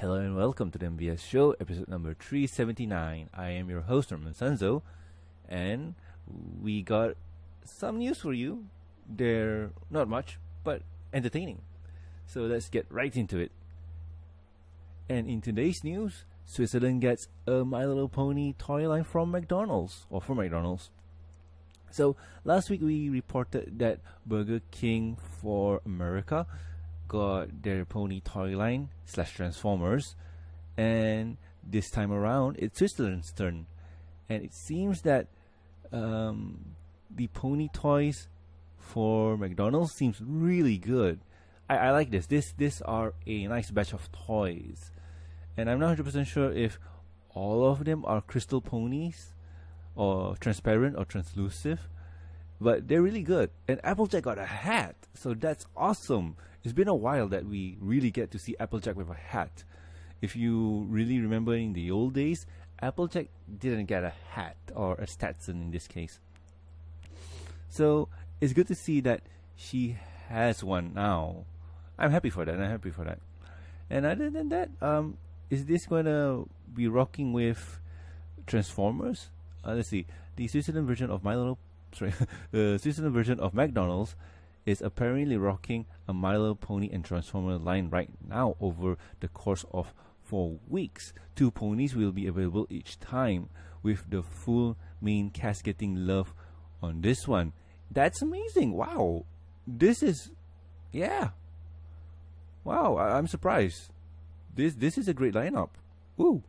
Hello and welcome to the MBS Show, episode number 379. I am your host, Norman Sanzo, and we got some news for you. They're not much, but entertaining. So let's get right into it. And in today's news, Switzerland gets a My Little Pony toy line from McDonald's, or from McDonald's. So last week we reported that Burger King for America got their pony toy line slash Transformers, and this time around it's Switzerland's turn, and it seems that um, the pony toys for McDonald's seems really good. I, I like this. This these are a nice batch of toys, and I'm not hundred percent sure if all of them are crystal ponies or transparent or translucent, but they're really good. And Applejack got a hat, so that's awesome. It's been a while that we really get to see Applejack with a hat. If you really remember in the old days, Applejack didn't get a hat or a Stetson in this case. So it's good to see that she has one now. I'm happy for that. I'm happy for that. And other than that, um, is this gonna be rocking with Transformers? Uh, let's see. The Switzerland version of My Little, the Switzerland version of McDonald's is apparently rocking a Little Pony and Transformer line right now over the course of four weeks. Two ponies will be available each time, with the full main cast getting love on this one. That's amazing! Wow, this is, yeah. Wow, I- I'm surprised. This this is a great lineup. Woo!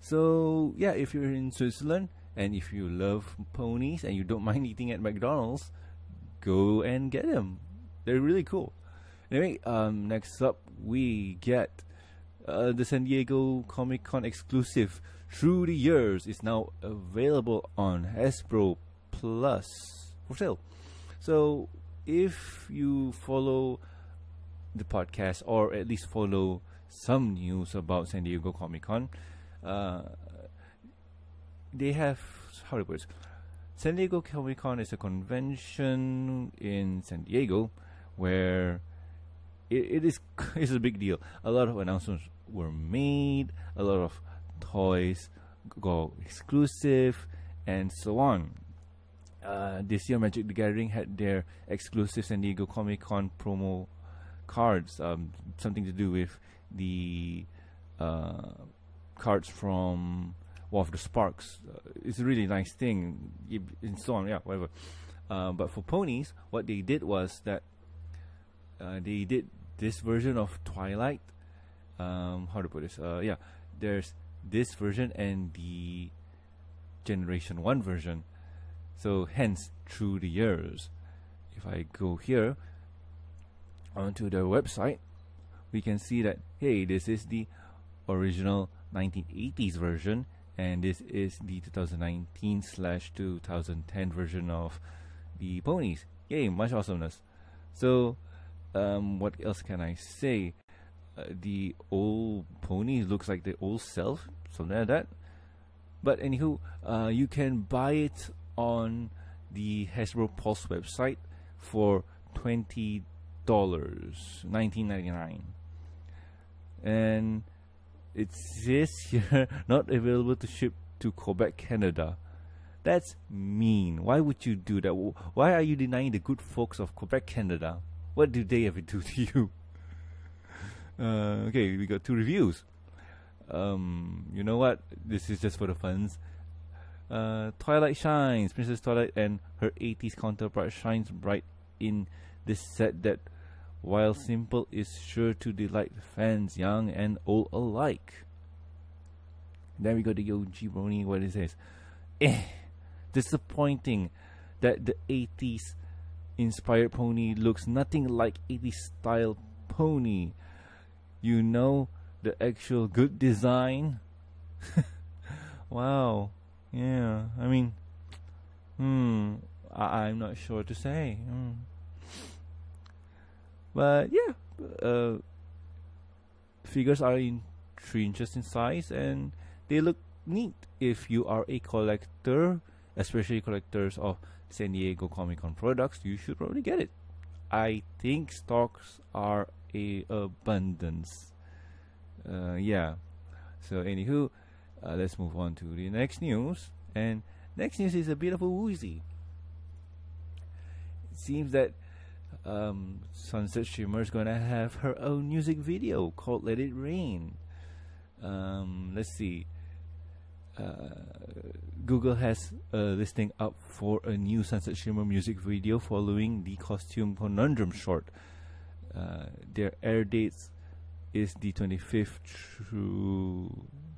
So yeah, if you're in Switzerland and if you love ponies and you don't mind eating at McDonald's, go and get them. They're really cool. Anyway, um, next up we get uh, the San Diego Comic Con exclusive Through the Years is now available on Hasbro Pulse for sale. So if you follow the podcast or at least follow some news about San Diego Comic Con, uh, they have how it. San Diego Comic Con is a convention in San Diego where it, it is it's a big deal. A lot of announcements were made, a lot of toys go exclusive, and so on. Uh, this year, Magic the Gathering had their exclusive San Diego Comic Con promo cards, um, something to do with the uh, cards from Of the Sparks. Uh, it's a really nice thing, and so on. Yeah, whatever. Uh, but for ponies, what they did was that uh, they did this version of Twilight. Um, how to put this? Uh, yeah, there's this version and the Generation One version. So hence, through the years, if I go here onto their website, we can see that hey, this is the original 1980s version, and this is the 2019 slash 2010 version of the ponies. Yay, much awesomeness. So, um, what else can I say? Uh, the old ponies looks like the old self, something like that. But anywho, uh, you can buy it on the Hasbro Pulse website for twenty dollars, nineteen ninety nine, and it says here not available to ship to Quebec, Canada. That's mean. Why would you do that? Why are you denying the good folks of Quebec, Canada? What do they ever do to you? Uh, okay, we got two reviews. Um, you know what? This is just for the funs. Uh, Twilight shines. Princess Twilight and her 80s counterpart shines bright in this set that, while simple, is sure to delight fans young and old alike. Then we got the Yoji Brony. What it says? Eh, disappointing that the 80s inspired pony looks nothing like 80s style pony. You know the actual good design. wow. Yeah. I mean, hmm. I- I'm not sure to say. Hmm. But yeah, uh, figures are in three inches in size and they look neat. If you are a collector, especially collectors of San Diego Comic Con products, you should probably get it. I think stocks are a abundance. uh, yeah. So anywho, uh, let's move on to the next news. And next news is a bit of a woozy. It seems that um, Sunset Shimmer is gonna have her own music video called "Let It Rain." Um, let's see. Uh, Google has a listing up for a new Sunset Shimmer music video following the Costume Conundrum short. Uh, their air dates is the 25th through.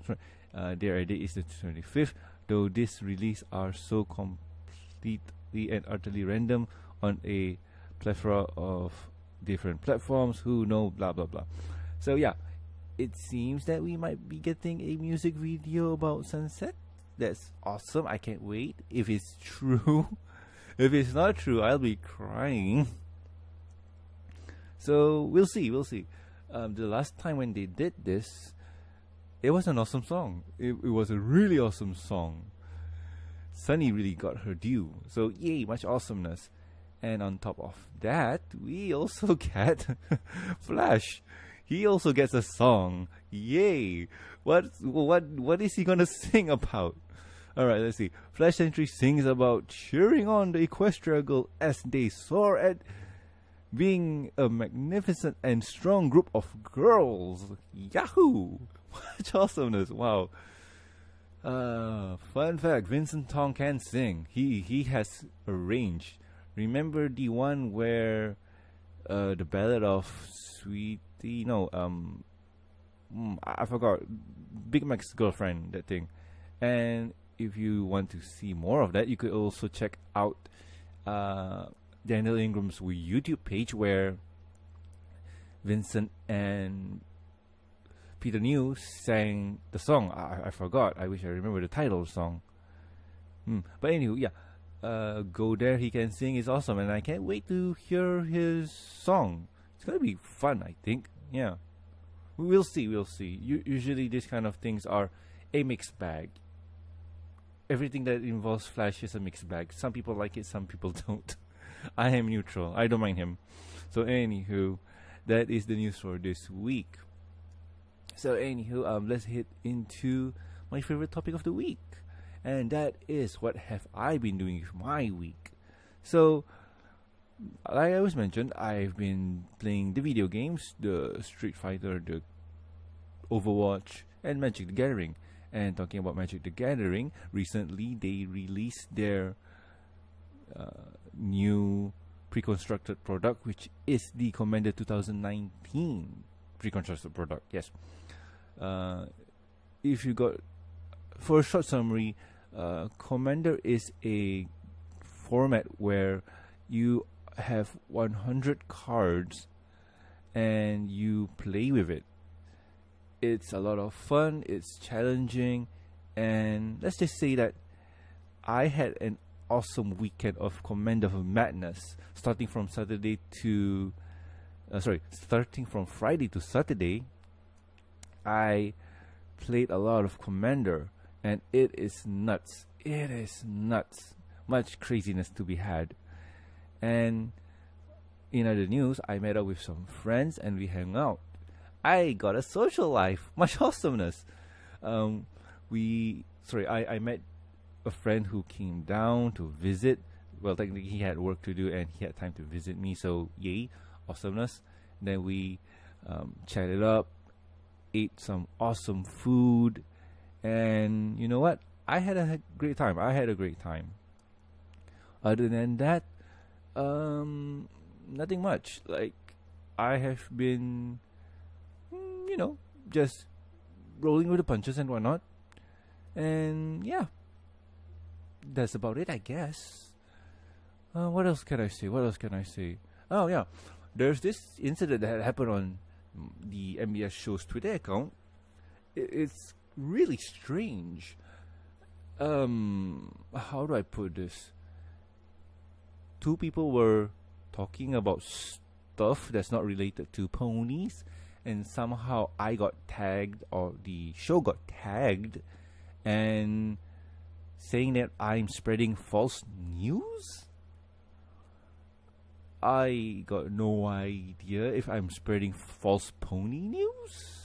Sorry, uh, their air date is the 25th. Though this release are so completely and utterly random on a plethora of different platforms. Who know? Blah blah blah. So yeah, it seems that we might be getting a music video about sunset. That's awesome. I can't wait. If it's true, if it's not true, I'll be crying. So we'll see. We'll see. Um, the last time when they did this, it was an awesome song. It, it was a really awesome song. Sunny really got her due. So yay, much awesomeness. And on top of that, we also get Flash. He also gets a song. Yay! What what what is he gonna sing about? Alright, let's see. Flash Sentry sings about cheering on the Equestria girl as they soar at being a magnificent and strong group of girls. Yahoo! What awesomeness! Wow. Uh, fun fact: Vincent Tong can sing. He he has a range. Remember the one where uh, the Ballad of Sweetie? No, um, mm, I, forgot. Big Mac's girlfriend. That thing. And if you want to see more of that, you could also check out uh, Daniel Ingram's YouTube page where Vincent and Peter New sang the song. I, I forgot. I wish I remember the title of the song. Hmm. But anyway, yeah uh, go there. He can sing. It's awesome, and I can't wait to hear his song. It's gonna be fun. I think. Yeah, we'll see. We'll see. U- usually, these kind of things are a mixed bag. Everything that involves Flash is a mixed bag. Some people like it, some people don't. I am neutral. I don't mind him. So, anywho, that is the news for this week. So, anywho, um, let's hit into my favorite topic of the week and that is what have I been doing with my week. So, like I always mentioned, I've been playing the video games, the Street Fighter, the Overwatch, and Magic the Gathering. And talking about Magic the Gathering, recently they released their uh, new pre-constructed product, which is the Commander 2019 pre-constructed product. Yes. Uh, if you got for a short summary, uh, Commander is a format where you have 100 cards and you play with it. It's a lot of fun, it's challenging, and let's just say that I had an awesome weekend of Commander of Madness, starting from Saturday to, uh, sorry, starting from Friday to Saturday. I played a lot of Commander and it is nuts. It is nuts. Much craziness to be had. And in other news, I met up with some friends and we hang out. I got a social life. Much awesomeness. Um, we sorry, I, I met a friend who came down to visit. Well, technically he had work to do and he had time to visit me. So yay, awesomeness. Then we um, chatted up, ate some awesome food, and you know what? I had a great time. I had a great time. Other than that, um, nothing much. Like, I have been, mm, you know, just rolling with the punches and whatnot. And yeah, that's about it, I guess. Uh, what else can I say? What else can I say? Oh yeah, there's this incident that happened on the MBS show's Twitter account. It's really strange. Um, how do I put this? Two people were talking about stuff that's not related to ponies, and somehow I got tagged, or the show got tagged, and saying that I'm spreading false news. I got no idea if I'm spreading false pony news.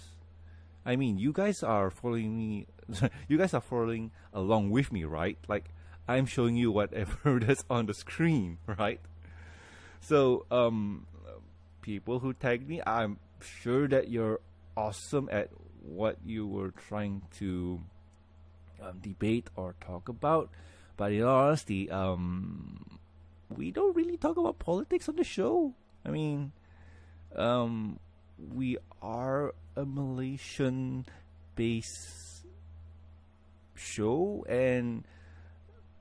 I mean, you guys are following me. you guys are following along with me, right? Like, I'm showing you whatever that's on the screen, right? So, um, people who tag me, I'm sure that you're awesome at what you were trying to um, debate or talk about. But in all honesty, um, we don't really talk about politics on the show. I mean, um, we are a Malaysian based show and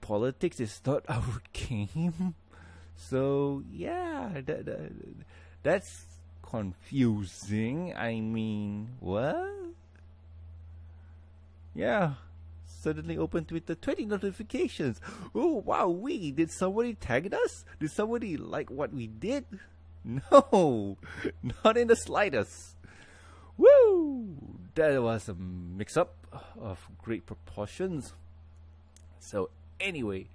politics is not our game. So yeah, that, that that's confusing. I mean, what? Yeah. Suddenly open Twitter, 20 notifications. Oh wow, we did somebody tag us? Did somebody like what we did? No, not in the slightest. Woo! That was a mix up of great proportions. So, anyway,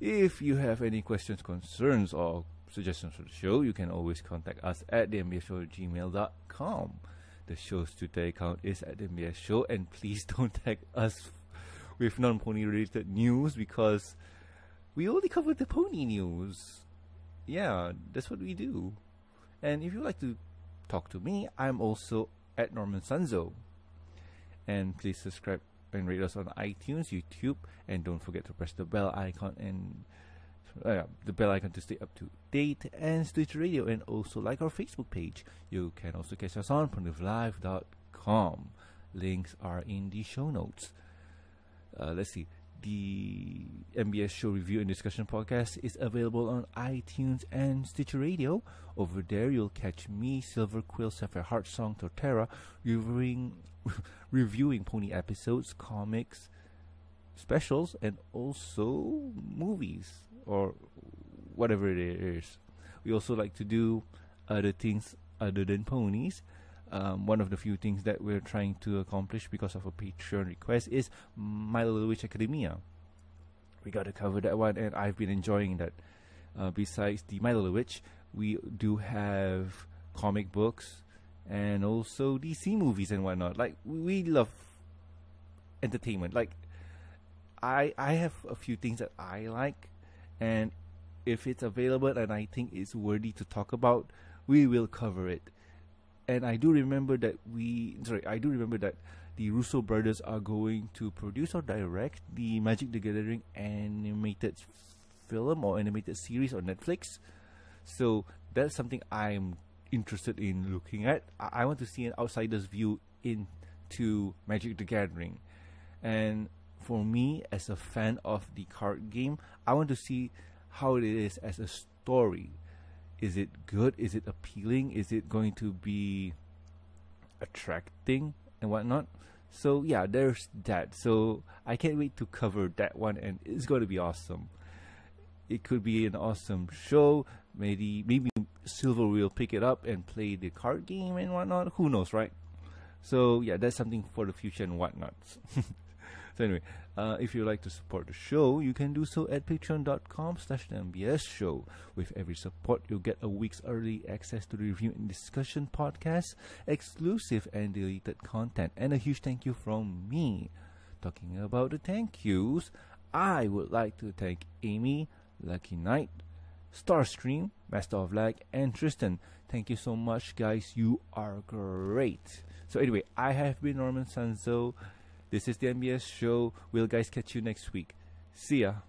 if you have any questions, concerns, or suggestions for the show, you can always contact us at the gmail.com. The show's Twitter account is at the Show, and please don't tag us with non pony related news because we only cover the pony news yeah, that's what we do. And if you like to talk to me, I'm also at Norman Sanzo. And please subscribe and rate us on iTunes, YouTube, and don't forget to press the bell icon and uh, the bell icon to stay up to date and Stitcher Radio, and also like our Facebook page. You can also catch us on PonyLive.com. Links are in the show notes. Uh, let's see the MBS Show Review and Discussion podcast is available on iTunes and Stitcher Radio. Over there, you'll catch me, Silver Quill, Sapphire Heart Song, Torterra, reviewing, reviewing pony episodes, comics, specials, and also movies or whatever it is. We also like to do other things other than ponies um, one of the few things that we're trying to accomplish because of a Patreon request is My Little Witch Academia. We got to cover that one, and I've been enjoying that. Uh, besides the My Little Witch, we do have comic books and also DC movies and whatnot. Like we love entertainment. Like I I have a few things that I like, and if it's available and I think it's worthy to talk about, we will cover it and I do remember that we sorry I do remember that the Russo brothers are going to produce or direct the Magic the Gathering animated film or animated series on Netflix. So that's something I'm interested in looking at. I, I want to see an outsider's view into Magic the Gathering. And for me, as a fan of the card game, I want to see how it is as a story is it good? Is it appealing? Is it going to be attracting and whatnot? So yeah, there's that. So I can't wait to cover that one, and it's going to be awesome. It could be an awesome show. Maybe maybe Silver will pick it up and play the card game and whatnot. Who knows, right? So yeah, that's something for the future and whatnot. So anyway, uh, if you'd like to support the show, you can do so at patreon.com slash MBS show. With every support, you'll get a week's early access to the review and discussion podcast, exclusive and deleted content, and a huge thank you from me. Talking about the thank yous, I would like to thank Amy, Lucky Knight, Starstream, Master of Lag, and Tristan. Thank you so much, guys. You are great. So anyway, I have been Norman Sanzo. This is the MBS show. We'll guys catch you next week. See ya.